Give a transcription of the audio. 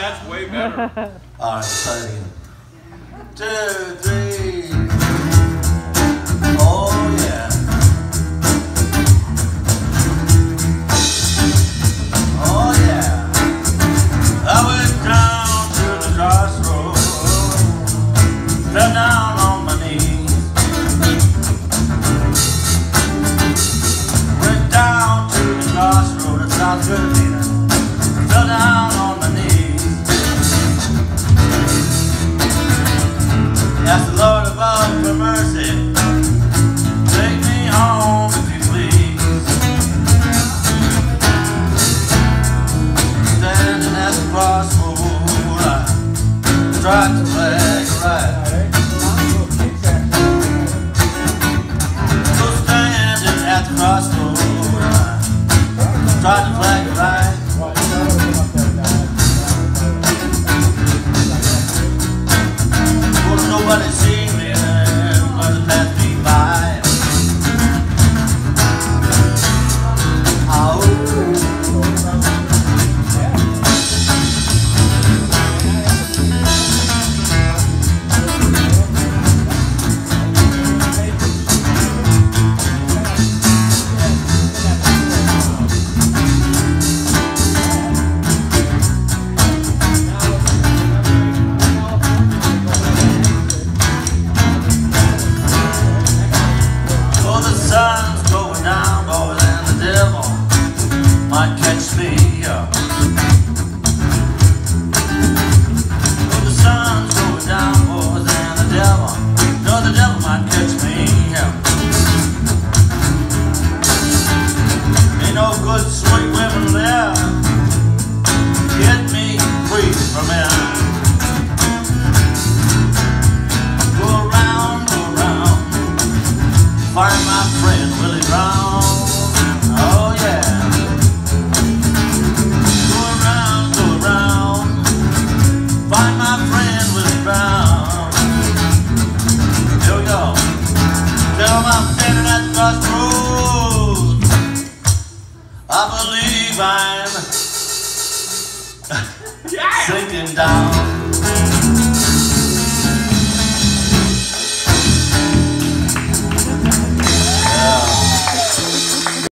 that's way better. All right, let's uh, try it again. Two. Ask the Lord above for mercy. Take me home if you please. Standing at the crossroads, I tried to right. Standing at the crossroads. crossroads. I believe I'm sinking down.